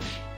you